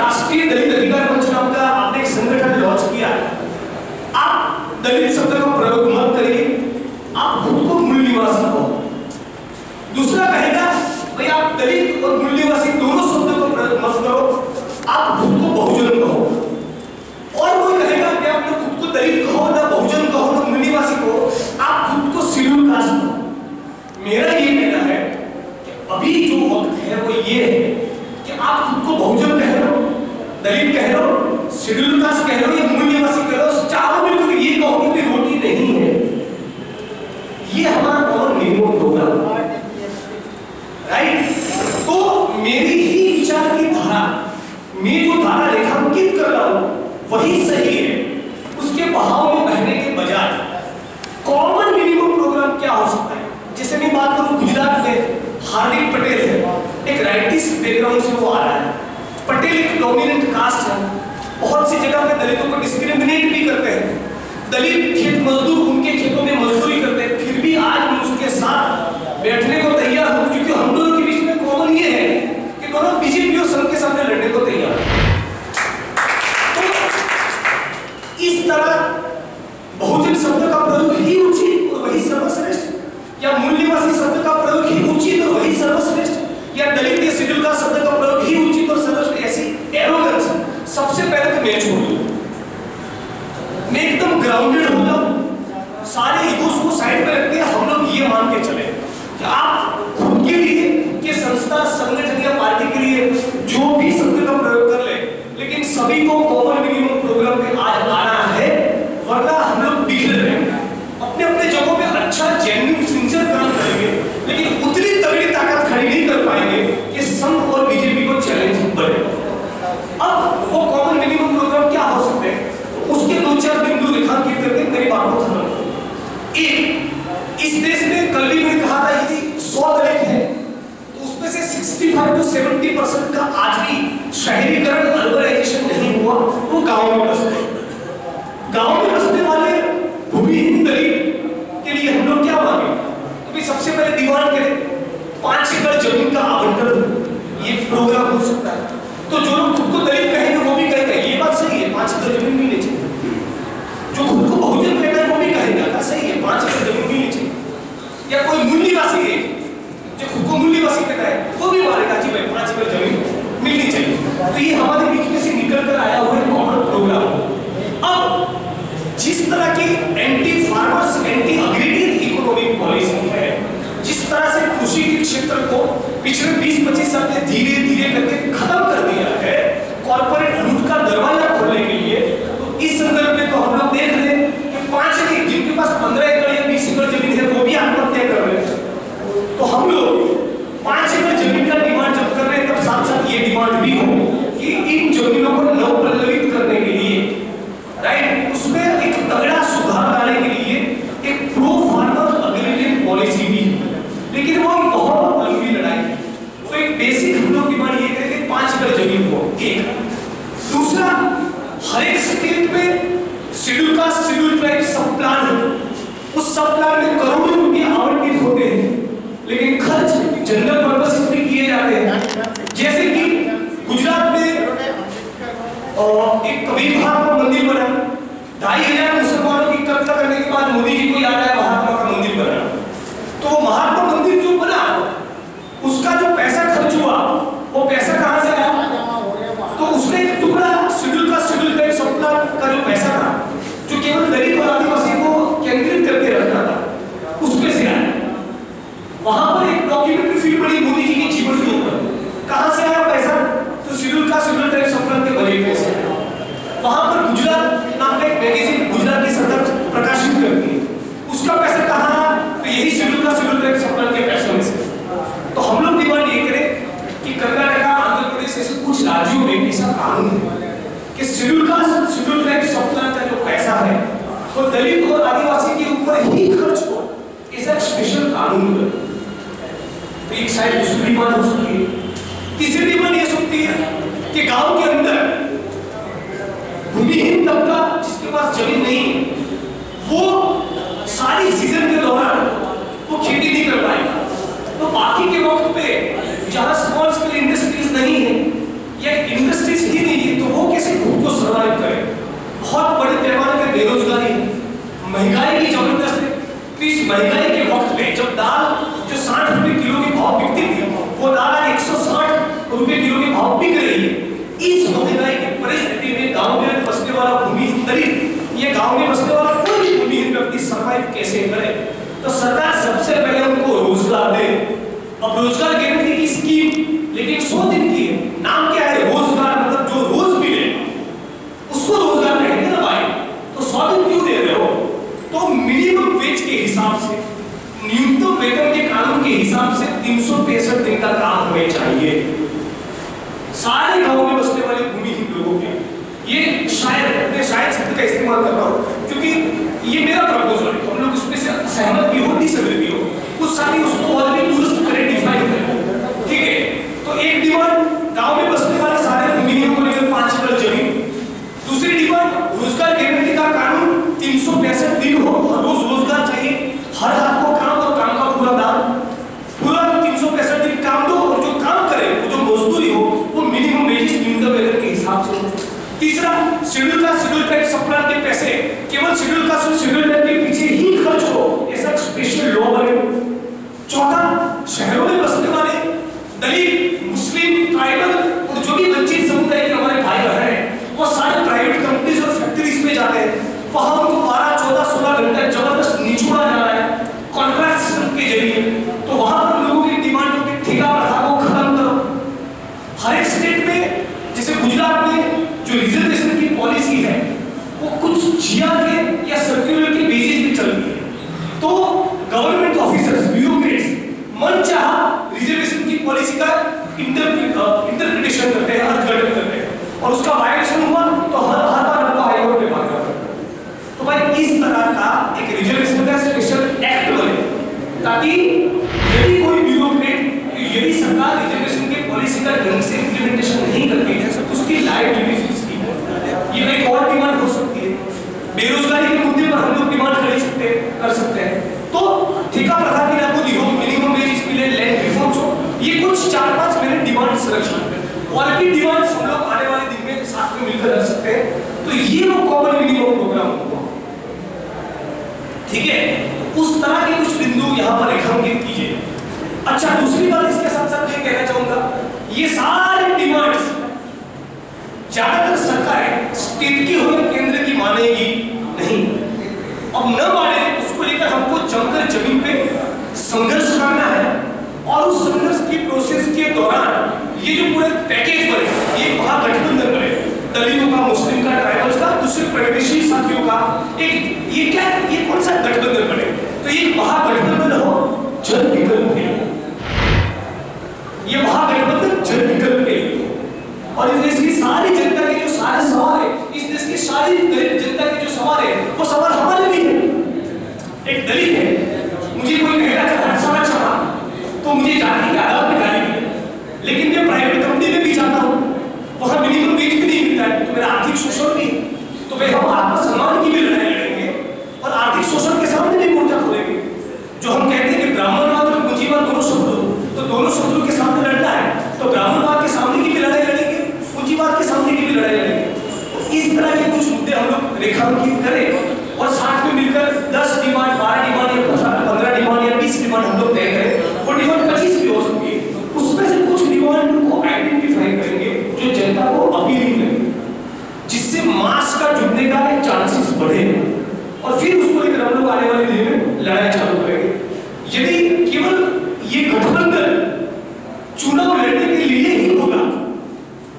राष्ट्रीय दलित अधिकार मंच नाम का आपने एक संगठन लॉन्च किया। आप दलित शब्द का आ रहा है। पटेल एक डोमिनेंट कास्ट है। बहुत सी जगह पे दलितों को डिस्क्रिमिनेट भी करते हैं। दलित खेत मजदूर उनके खेतों में मजदूरी करते हैं। फिर भी आज मैं उसके साथ बैठने को तैयार क्योंकि हम दोनों के बीच में कॉमन ये है कि दोनों बीजेपी और संघ के सामने लड़ने को तैयार तो इस तरह बहुजन शब्द का प्रयोग ही उचित और वही सर्वश्रेष्ठ, या मूल्यवासी शब्द का प्रयोग ही उचित और वही सर्वश्रेष्ठ। या दलित के शेड्यूल का शब्द का प्रयोग ही उचित और सर्वश्रेष्ठ ऐसी एरोगेंस सबसे पहले तो मैं छोड़ मैं एकदम ग्राउंडेड हूँ सारे ईगो में दीवान के पाँच एकड़ ज़मीन का आवंटन ये प्रोग्राम हो सकता है। तो जो लोग पिछले 20-25 साल में धीरे धीरे करके खत्म कर दिया है कॉर्पोरेट लूट का दरवाज़ा खोलने के लिए। तो इस संदर्भ में तो हम लोग देख रहे हैं कि पाँच नहीं जिनके पास पंद्रह एकड़ या बीस एकड़ ज़मीन है, वो भी आत्महत्या कर रहे हैं। तो हम लोग पाँच एकड़ ज़मीन का डिमांड जब कर रहे हैं, तब साथ साथ ये डिमांड भी हो कि इन जमीनों को दलित और आदिवासी के ऊपर ही खर्च को इस एक स्पेशल कानून बने तो एक साइड दूसरी बात हो सकती है। तीसरी भी बात ये सकती है कि गाँव के अंदर भूमिहीन तबका जिसके पास ज़मीन नहीं है, वो सारी सीज़न के दौरान वो खेती नहीं कर पाएगा। गाँव में बसने वाला, कोई भी भूमिहीन व्यक्ति सर्वाइव कैसे करे? तो सरकार सबसे पहले उनको रोज़गार दे। अब रोज़गार गारंटी की स्कीम लेकिन सौ दिन की है। नाम क्या है? रोज़गार मतलब जो रोज मिले। उसको रोज़गार कहेंगे ना भाई। तो सौ दिन क्यों दे रहे हो? तो मिनिमम वेज के हिसाब से, न्यूनतम वेतन के कानून के हिसाब से तीन सौ पैंसठ दिन का काम हमें चाहिए। सारे गाँव में बसने वाले भूमिहीन लोगों के ये शायद, मैं शायद शब्द का इस्तेमाल कर रहा हूँ। ये मेरा प्रपोजल है। हम लोग उसमें सहमत भी हो, डिसएग्री भी हो। कुछ सारी उसको और दुरुस्त करें डिफाइन करें ठीक है तो एक डिमांड गाँव में बसने वाले सारे भूमिहीनों को लेकर पाँच एकड़ ज़मीन दूसरी डिमांड रोज़गार गारंटी का कानून तीन सौ पैंसठ दिन हो हर रोज रोज़गार चाहिए हर हाथ को काम और काम का पूरा दाम पूरा तीन सौ पैंसठ दिन काम दो और जो काम करे वो जो मजदूरी हो वो मिनिमम वेजेस न्यूनतम वेतन के हिसाब से हो तीसरा शेड्यूल का शेड्यूल टाइप सप्लायर के पैसे केवल शेड्यूल का शेड्यूल के पीछे ही खर्च हो ऐसा स्पेशल लॉ बने चौथा शहरों में बसने वाले दलित मुस्लिम ट्राइबल और जो भी वंचित समुदाय के हमारे भाई बहन हैं वो सारे प्राइवेट कंपनीज़ और फैक्ट्रीज में जाते हैं वहाँ उनको बारह चौदह सोलह घंटे ज़बरदस्त निचोड़ा जा रहा है कॉन्ट्रैक्ट सिस्टम के ज़रिए तो वहाँ पर लोगों की डिमांड होती है ठेका प्रथा को खत्म करो हर एक स्टेट में जैसे गुजरात में जो रिजर्वेशन की पॉलिसी है वो कुछ जिया के या सर्कुलर के बेसिस पे चल रही है तो गवर्नमेंट ऑफिसर्स ब्यूरोक्रेट्स मन चाह रिजर्वेशन की पॉलिसी का इंटरप्रिटेशन करते हैं अर्थघटन करते हैं। और उसका वायलेशन हुआ तो हर हर बार हमको हाईकोर्ट में भागना तो भाई, इस तरह का एक रिजर्वेशन का स्पेशल एक्ट बने, ताकि यदि कोई ब्यूरोक्रेट यदि सरकार रिजर्वेशन की पॉलिसी का ढंग से इंप्लीमेंटेशन नहीं करती है तो उसकी लाइफ की ये एक और डिमांड हो सकती है। बेरोजगारी के मुद्दे पर हम लोग डिमांड कर सकते हैं, कर सकते हैं तो ठेका प्रथा की लागू दी हो मिनिमम वेज मिले लैंड रिफॉर्म्स हो ये कुछ चार पाँच मेरे डिमांड्स डिमांड्स हम लोग आने वाले दिन में साथ में मिलकर रख सकते हैं। तो ये वो कॉमन मिनिमम प्रोग्राम होगा ठीक है? तो उस तरह के कुछ बिंदु यहाँ पर रेखांकित कीजिए। अच्छा दूसरी बात इसके साथ साथ ये कहना चाहूँगा, ये सारे डिमांड्स ज़्यादातर सरकारें स्टेट की हो केंद्र की मानेगी नहीं। अब न माने उसको लेकर हमको जमकर ज़मीन पे संघर्ष करना है और उस संघर्ष की प्रोसेस के दौरान ये जो पूरे पैकेज बने ये महागठबंधन बने दलितों का मुस्लिम का ट्राइबल्स का दूसरे प्रगतिशील साथियों का एक ये क्या ये कौन सा गठबंधन बने? तो ये महागठबंधन हो जन विकल्प के ये महागठबंधन जन विकल्प के लिए। और इसकी सारी जनता के जो सारे सवाल है इस देश की सारी गरीब जनता के जो सवाल है वो सवाल हमारे भी है एक दलित है मुझे कोई कहना चाहता हंसाना चाहा तो मुझे जाति के आधार पर गाली दी लेकिन मैं प्राइवेट कंपनी में भी जाता हूँ वहाँ मिनिमम वेज भी नहीं मिलता है तो मेरा आर्थिक शोषण भी है तो भाई हम आत्मसम्मान की भी लड़ाई लड़ेंगे और आर्थिक शोषण के सामने भी मोर्चा खोलेंगे जो हम कहते हैं कि ब्राह्मणवाद और पूंजीवाद दोनों शब्द तो दोनों शब्दों के सामने लड़ना है तो ब्राह्मणवाद के सामने की भी लड़ाई लड़ेंगे पूंजीवाद के सामने की भी लड़ाई लड़ेंगे तो इस तरह के कुछ मुद्दे हम लोग रेखांकित करें और साथ में मिलकर दस डिमांड बारह डिमांड या पंद्रह डिमांड या बीस डिमांड हम लोग तय करें वो डिमांड पच्चीस भी हो सकती है उसमें से कुछ डिमांड को आइडेंटिफाई करेंगे जो जनता को अपीलिंग लगे जिससे मास का जुड़ने का चांसेस बढ़े और फिर उसको लेकर हम लोग आने वाले दिन में लड़ाई चालू करेंगे यदि केवल ये गठबंधन चुनाव लड़ने के लिए ही होगा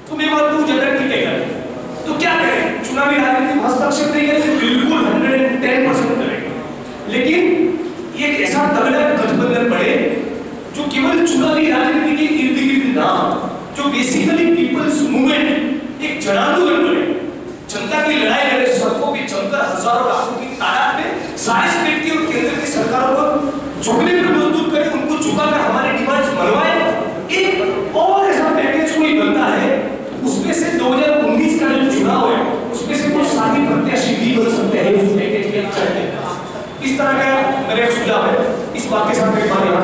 तो मैं बात तू ज़्यादा ठीक है तो क्या करें चुनावी राजनीति में हस्तक्षेप नहीं करेंगे बिल्कुल हंड्रेड एंड टेन परसेंट करेंगे लेकिन एक ऐसा तगड़ा गठबंधन बने जो केवल चुनावी राजनीति के इर्द गिर्द ना जो बेसिकली पीपल्स एक जन बने जनता की लड़ाई लड़े सड़कों पे चलकर हज़ारों लाखों की तादाद में सारे स्टेट की और केंद्र की सरकारों को झुकने पर मजबूर करें, उनको झुकाकर हमारे डिमांड्स मनवाए एक और ऐसा पैकेज कोई बनता है, उसमें से 2019 का जो चुनाव है, उसमें से कुछ साथी प्रत्याशी भी बन सकते हैं उस पैकेज के चलते इस तरह का मेरा सुझाव है। इस बात के साथ मेरी बात यहाँ